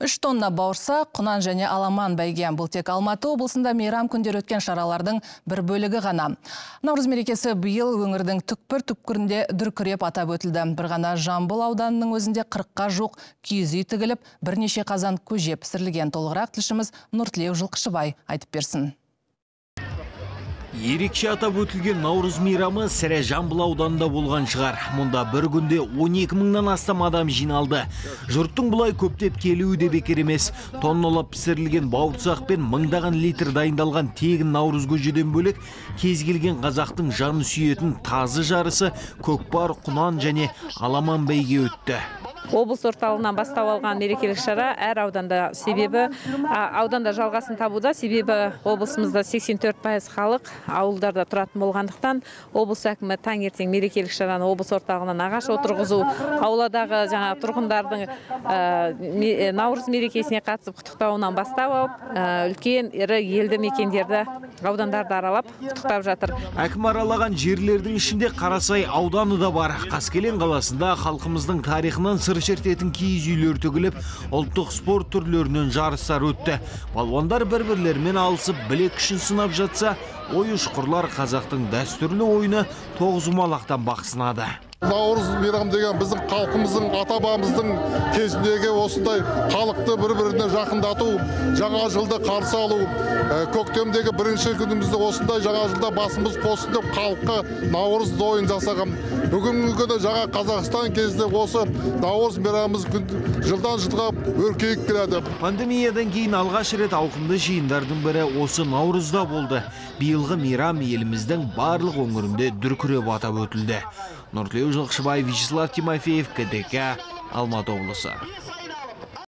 Үш тонна бауырсақ, құнан және аламан бәйге. Бұл тек Алматы облысында мейрам күндер өткен шаралардың бір бөлігі ғана. Наурыз мерекесі биыл өңірдің түкпір-түкпірінде дүркіреп атап өтілді. Бір ғана Жамбыл ауданының өзінде 40-қа жоқ киіз үй тігіліп, бірнеше қазан көже пісірілген. Толығырақ тілшіміз Нұртілеу Жылқышыбай айтып берсін. Ерекше атап өтілген наурыз мейрамы сірә Жамбыл ауданында болған шығар. Мұнда бір күнде 12 мыңнан астам адам жиналды. Жұрттың бұлай көптеп келуі де бекер емес. Тонналап пісірілген бауырсақ пен мыңдаған литр дайындалған тегін наурыз көжеден бөлек кез келген қазақтың жаны сүйетін тазы жарысы көкпар, құнан және аламан бәйге өтті облыс орталығынан бастау алған мерекелік шара әр ауданда себебі ауданда жалғасын табуда себебі облысымызда 84 пайыз халық ауылдарда тұратын болғандықтан облыс әкімі таңертең мерекелік шараны облыс орталығынан ағаш отырғызу ауладағы жаңа тұрғындардың наурыз мерекесіне қатысып құттықтауынан бастап алып үлкен ірі елді мекендерді аудандарды аралап құттықтап жатыр. Әкім аралаған жерлердің ішінде қарасай ауданы да бар. Қаскелең қаласында халқымыздың тарихынан сыр шертетін киіз үйлер тігіліп ұлттық спорт түрлерінен жарыстар өтті. Балуандар бір бірлерімен алысып білек күшін сынап жатса ой ұшқырлар қазақтың дәстүрлі ойыны тоғызқұмалақтан бақ сынады. Наурыз мейрам деген біздің халқымыздың ата бабамыздың кезіндегі осындай халықты бір біріне жақындату жаңа жылды қарсы алу көктемдегі бірінші күнімізді осындай жаңа жылда басымыз қосын деп халыққа наурыз ойын жасаған. Бүгінгі күні жаңа қазақстан кезінде осы наурыз мейрамымыз жылдан жылға өркейіп келеді. Пандемиядан кейін алғаш рет ауқымды жиындардың бірі осы наурызда болды. Биылғы мейрам еліміздің барлық өңірінде дүркіреп атап өтілді. Нұртілеу жылқышыбай вячеслав тимофеев ктк алматы облысы